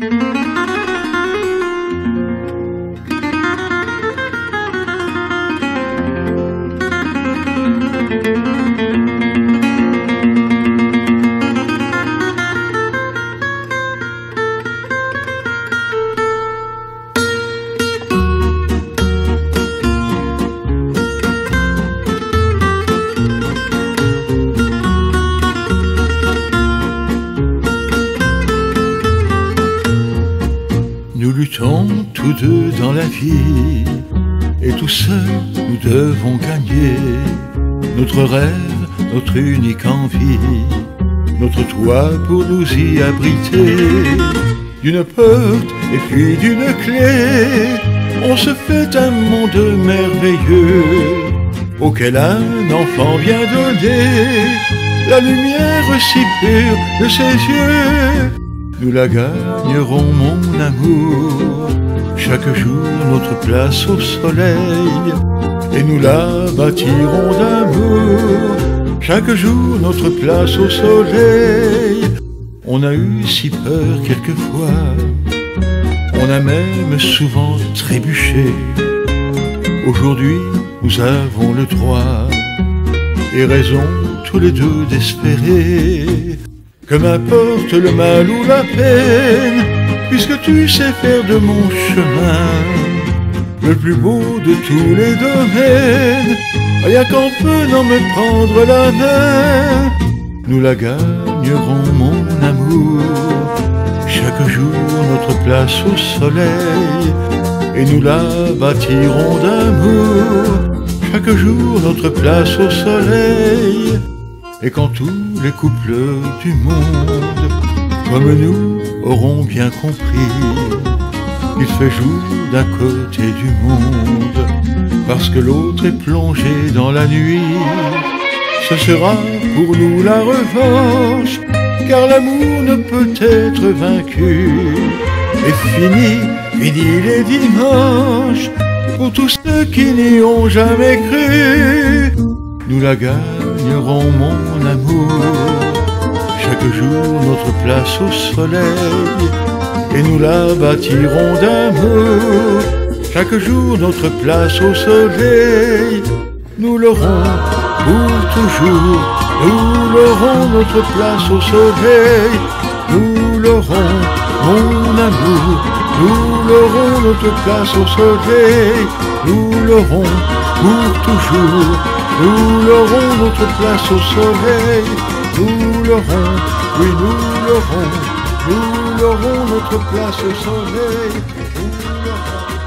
Nous luttons tous deux dans la vie, et tout seuls nous devons gagner notre rêve, notre unique envie, notre toit pour nous y abriter. D'une porte et puis d'une clé, on se fait un monde merveilleux auquel un enfant vient donner la lumière si pure de ses yeux. Nous la gagnerons, mon amour, chaque jour notre place au soleil, et nous la bâtirons d'amour, chaque jour notre place au soleil. On a eu si peur quelquefois, on a même souvent trébuché. Aujourd'hui, nous avons le droit et raison tous les deux d'espérer que m'importe le mal ou la peine, puisque tu sais faire de mon chemin le plus beau de tous les domaines. Rien qu'en venant me prendre la main, nous la gagnerons, mon amour. Chaque jour notre place au soleil, et nous la bâtirons d'amour. Chaque jour notre place au soleil. Et quand tous les couples du monde, comme nous, auront bien compris, il fait jour d'un côté du monde, parce que l'autre est plongé dans la nuit. Ce sera pour nous la revanche, car l'amour ne peut être vaincu. Et fini, fini les dimanches, pour tous ceux qui n'y ont jamais cru. Nous la gagnerons, mon amour, chaque jour notre place au soleil, et nous la bâtirons d'amour, chaque jour notre place au soleil, nous l'aurons pour toujours, nous l'aurons notre place au soleil, nous l'aurons, mon amour, nous l'aurons notre place au soleil, nous l'aurons pour toujours. Nous l'aurons notre place au soleil, nous l'aurons, oui nous l'aurons, nous l'aurons notre place au soleil, nous l'aurons.